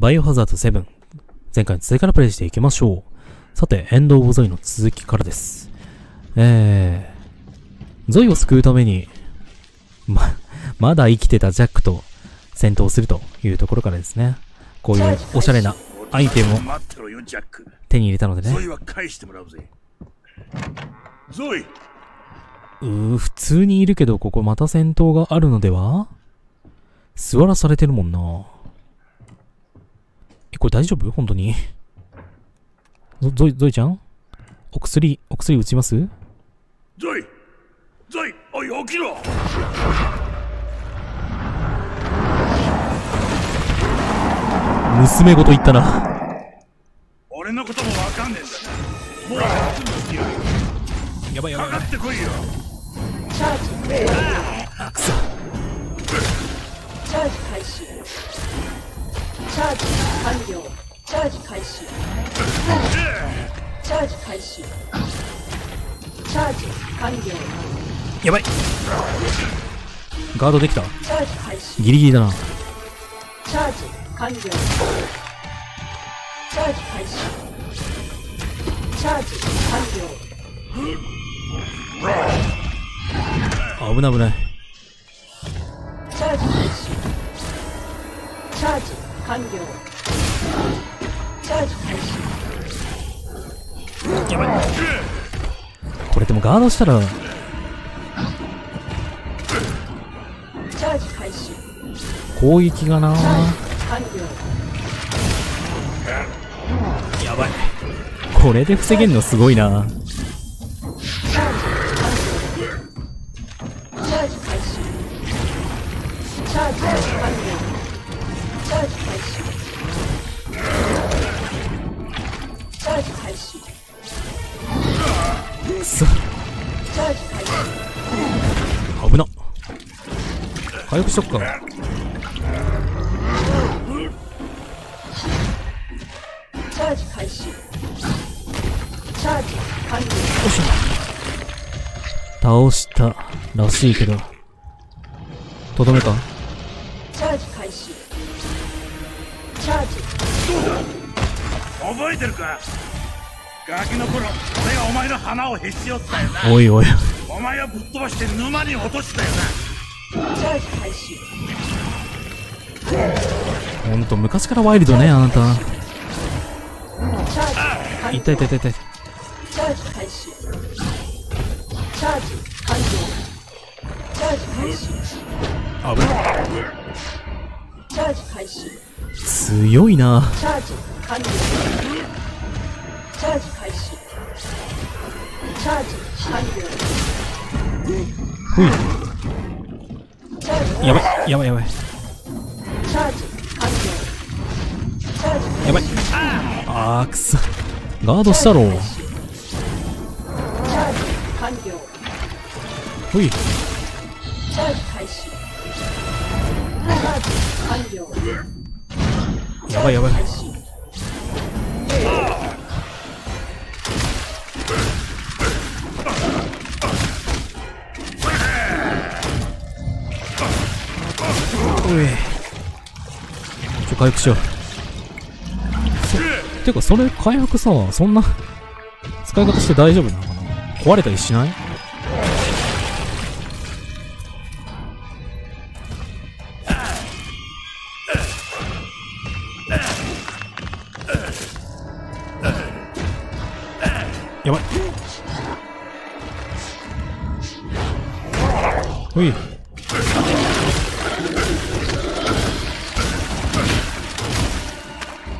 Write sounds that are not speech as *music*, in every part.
バイオハザード7。前回の続きからプレイしていきましょう。さて、エンド・オブ・ゾイの続きからです。えー、ゾイを救うために、ま、まだ生きてたジャックと戦闘するというところからですね。こういうおしゃれなアイテムを。手に入れたのでねゾ。イは返してもらうぜ。ゾイうー、普通にいるけど、ここまた戦闘があるのでは？座らされてるもんな。え、これ大丈夫？本当に？ゾ、ゾイ、ゾイちゃん？お薬、お薬打ちます？ゾイゾイおい、起きろ娘ごと言ったな。俺のこともわかんねえんだな。もうやばいやばいやばいかかってこいよ。チャージあ、くそ。チャージ開始チャージ完了。チャージ開始。チャージ開始。チャージ完了。やばい。ガードできた。チャージ開始。ギリギリだな。チャージ完了。チャージ開始。チャージ完了。危ない危ない。チャージ開始完了チャージ開始やばい。これでもガードしたら、チャージ開始攻撃がなチャージ完了やばい。これで防げんのすごいな。チャージ完了チャージ開始チャージ完了チャージくそ。チャージ開始危な。回復しとくか。チャージ開始チャージ完了倒したらしいけど。とどめかチャージ開始チャージ覚えてるか？ガキの頃、俺がお前の鼻をへし折ったよな。おいおい。お前はぶっ飛ばして沼に落としたよチャージ開始ほんと、昔からワイルドね、あなた。チャージ完了痛い痛い痛い痛い。チャージ開始チャージ完了チャージ開始危ない。チャージ開始強いな。い。やばい、やばいやばい。やばい。あー、くそ。ガードしたろ。チャージ完了ふい。チャージ開始チャージ完了やばいやばい。おい。ちょ、回復しよう。そてか、それ回復さ、そんな、使い方して大丈夫なのかな？壊れたりしない？ほい。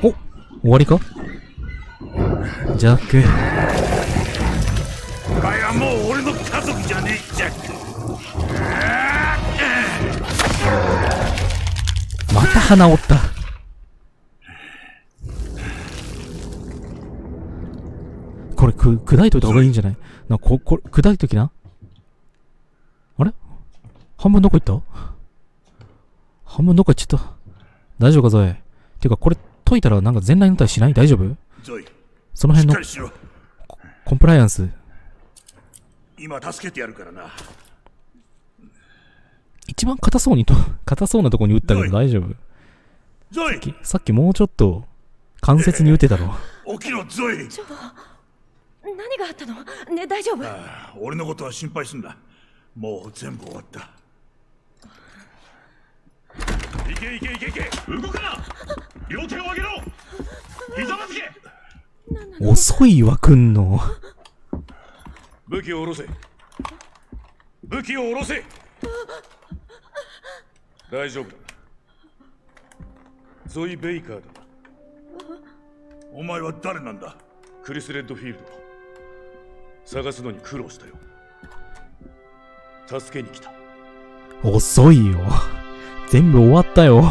お終わりか？ジャック。お前はもう俺の家族じゃねえ、ジャック。また鼻折った。これ、く、砕いといた方がいいんじゃない？な、こ、これ、砕いときな。半分どこ行った？半分どこ行っちゃった？大丈夫か、ゾエ。てか、これ、解いたらなんか全裸になったりしない？大丈夫？ゾイ、その辺のしっかりしろ。コンプライアンス。今助けてやるからな。一番硬そうにと、硬そうなとこに打ったけど大丈夫？ゾイ。きさっきもうちょっと関節に打てたろ。起きろゾイ。何があったの？ね大丈夫？ああ俺のことは心配すんな。もう全部終わったいけいけいけいけ動くな。両手を上げろ。ひざまずけ。遅いわ、くんの。武器を下ろせ。武器を下ろせ。大丈夫だ。ゾイ・ベイカーだ。お前は誰なんだ？クリス・レッドフィールド。探すのに苦労したよ。助けに来た。遅いよ。全部終わったよ。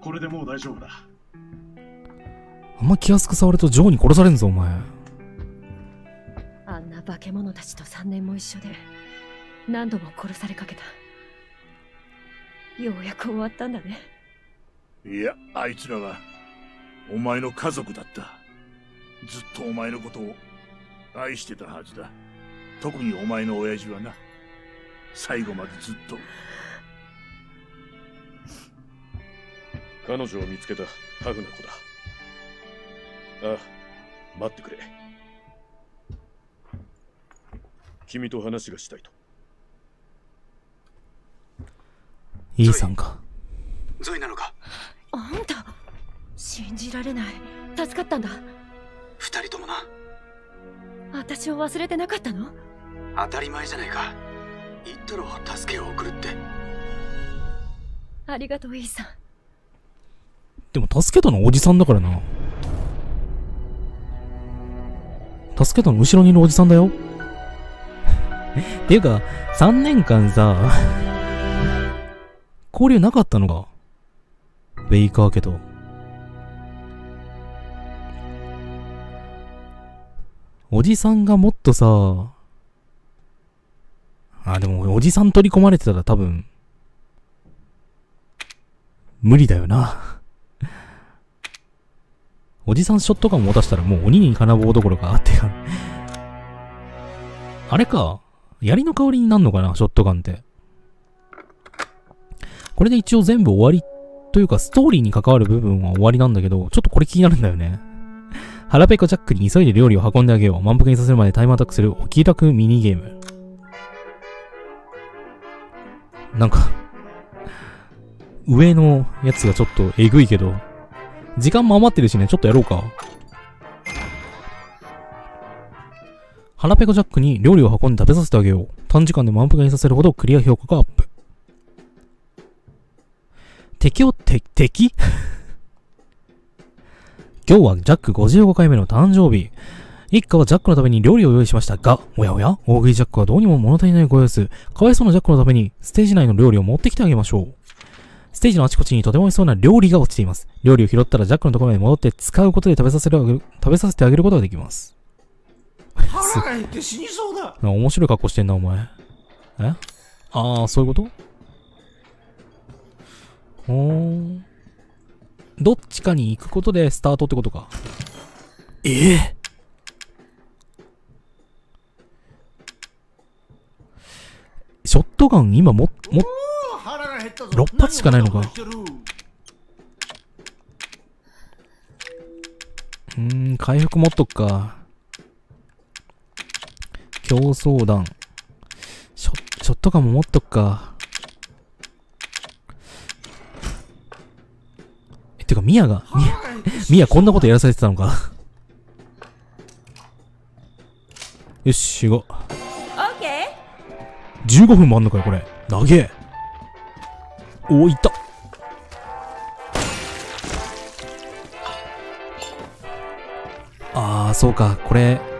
これでもう大丈夫だあんま気安く触るとジョーに殺されんぞ、お前。あんな化け物たちと3年も一緒で何度も殺されかけたようやく終わったんだねいやあいつらはお前の家族だったずっとお前のことを愛してたはずだ。特にお前の親父はな。最後までずっと。彼女を見つけたタフな子だ。ああ待ってくれ。君と話がしたいと。イーさんか。ゾイなのか？あんた信じられない。助かったんだ二人ともな私を忘れてなかったの？当たり前じゃないか言ったろ助けを送るってありがとうイーさんでも助けたのおじさんだからな。助けたの後ろにいるおじさんだよ。っ *laughs* ていうか、3年間さ、*laughs* 交流なかったのか。ベイカー家と。おじさんがもっとさ、あ、でもおじさん取り込まれてたら多分、無理だよな。おじさんショットガン持たしたらもう鬼に金棒どころかってか。あれか。槍の代わりになるのかなショットガンって。これで一応全部終わりというかストーリーに関わる部分は終わりなんだけど、ちょっとこれ気になるんだよね。腹ペコジャックに急いで料理を運んであげよう。満腹にさせるまでタイムアタックするお気楽ミニゲーム。なんか、上のやつがちょっとえぐいけど、時間も余ってるしね、ちょっとやろうか。腹ペコジャックに料理を運んで食べさせてあげよう。短時間で満腹にさせるほどクリア評価がアップ。敵を、て、敵？今日はジャック55回目の誕生日。一家はジャックのために料理を用意しましたが、おやおや、大食いジャックはどうにも物足りないご様子。かわいそうなジャックのために、ステージ内の料理を持ってきてあげましょう。ステージのあちこちにとても美味しそうな料理が落ちています。料理を拾ったらジャックのところに戻って使うことで食べさせる食べさせてあげることができます。腹が減って死にそうだあ面白い格好してんな、お前。え？ああ、そういうこと？ほーん。どっちかに行くことでスタートってことか。え？えショットガン今も、も、6発しかないのか。うーん、回復持っとくか。競争弾。ショショットガンも持っとくか。てか、ミヤが、ミヤ、ミヤこんなことやらされてたのか。よし、行こう。オッケ15分もあんのかよ、これ。長え。おお、いった。あー、そうか、これ。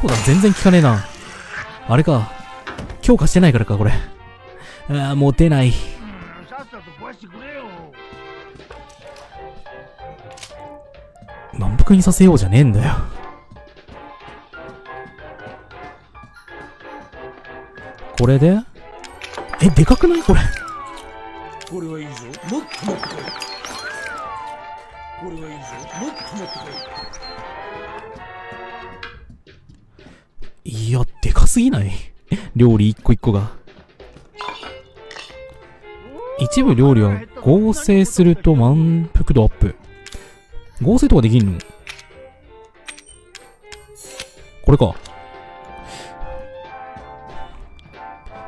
競争弾全然効かねえな。あれか。強化してないからか、これ。ああ、もう出ない。満腹にさせようじゃねえんだよ。これで？え、でかくない？これ。これはいいぞもっともっとこいこれはいいぞもっともっとこいいや、でかすぎない？料理一個一個が。一部料理は合成すると満腹度アップ。合成とかできんの？これか。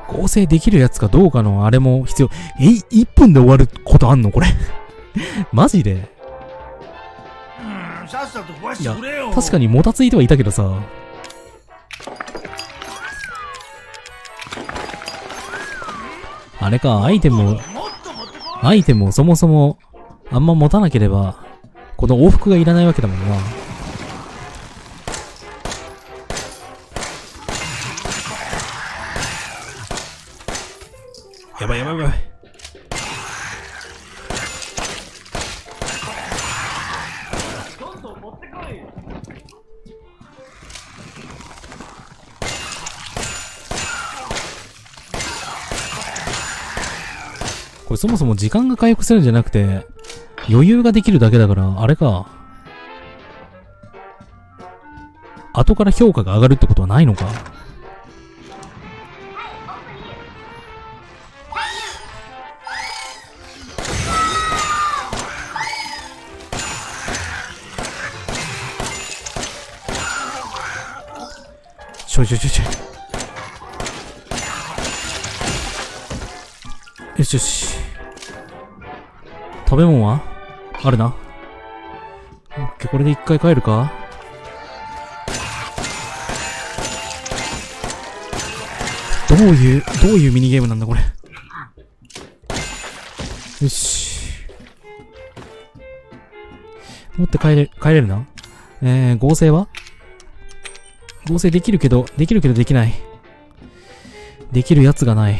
合成できるやつかどうかのあれも必要。え、1分で終わることあんの？これ。*laughs* マジでいや確かにもたついてはいたけどさ。あれか、アイテムを、アイテムをそもそもあんま持たなければ、この往復がいらないわけだもんな。これそもそも時間が回復するんじゃなくて、余裕ができるだけだから、あれか。後から評価が上がるってことはないのか。ちょいちょいちょいちょい。よしよし。食べ物は？あるな。オッケー、これで一回帰るか？どういう、どういうミニゲームなんだこれ？よし。持って帰れ、帰れるな。えー、合成は？合成できるけど、できるけどできない。できるやつがない。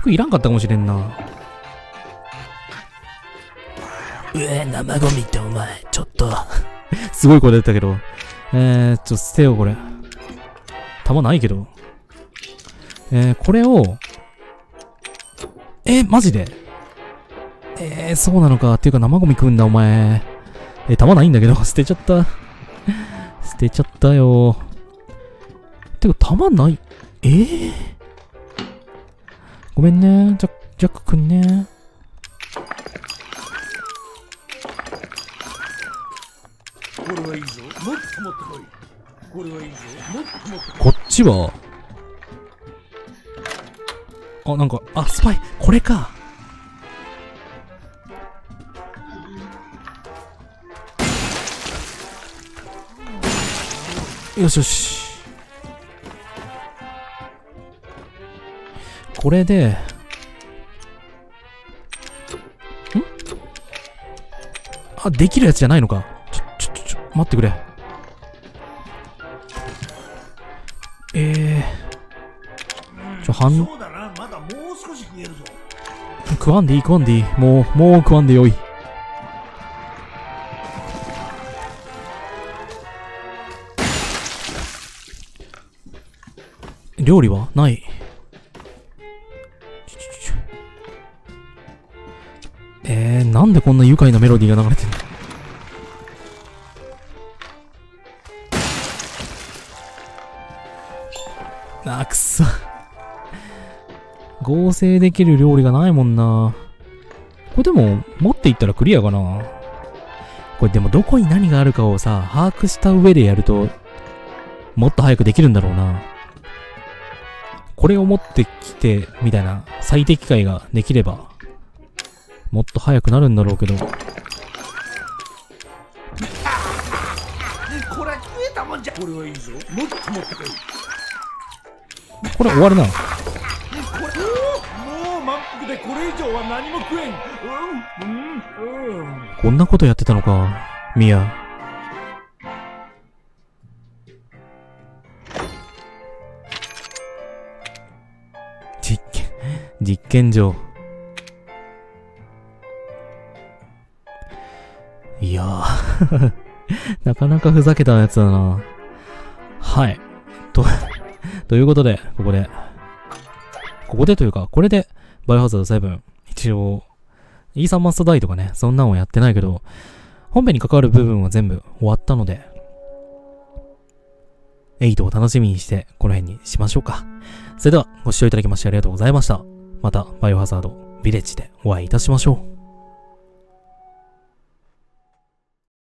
回復いらんかったかもしれんな。うえ、生ゴミってお前、ちょっと。*laughs* すごい声出てたけど。えー、ちょ、捨てよう、これ。弾ないけど。えー、これを、えー、マジで？えー、そうなのか。っていうか生ゴミ食うんだ、お前。えー、弾ないんだけど、*laughs* 捨てちゃった。捨てちゃったよ。てか、弾ない？えー、ごめんね、ジャック、ジャックくんね。これはいいぞもっと持ってこいこれはいいぞもっと持ってここっちは、あ、なんか、あ、スパイ、これか。よしよし。これで、ん？あ、できるやつじゃないのか？ちょ、ちょ、ちょ、待ってくれ。えー、ちょ、い半、そうだなまだもう少し食えるぞ食わんでいい食わんでいい。もう、もう食わんでよい。料理は？ない。なんでこんな愉快なメロディーが流れてんの？あくそ。合成できる料理がないもんな。これでも、持っていったらクリアかな？これでもどこに何があるかをさ、把握した上でやると、もっと早くできるんだろうな。これを持ってきて、みたいな最適解ができれば、もっと早くなるんだろうけど。これ食えたもんじゃこれはいいぞもっと持ってこいこれ終わるな。これもう満腹でこれ以上は何も食えんうんうんうんこんなことやってたのか、ミヤ。実験、実験場。いやー *laughs* なかなかふざけたやつだな。はい。と、*laughs* ということで、ここで、ここでというか、これで、バイオハザード7、一応、イーサンマストダイとかね、そんなんはやってないけど、本編に関わる部分は全部終わったので、8を楽しみにして、この辺にしましょうか。それでは、ご視聴いただきましてありがとうございました。また、バイオハザード、ビレッジでお会いいたしましょう。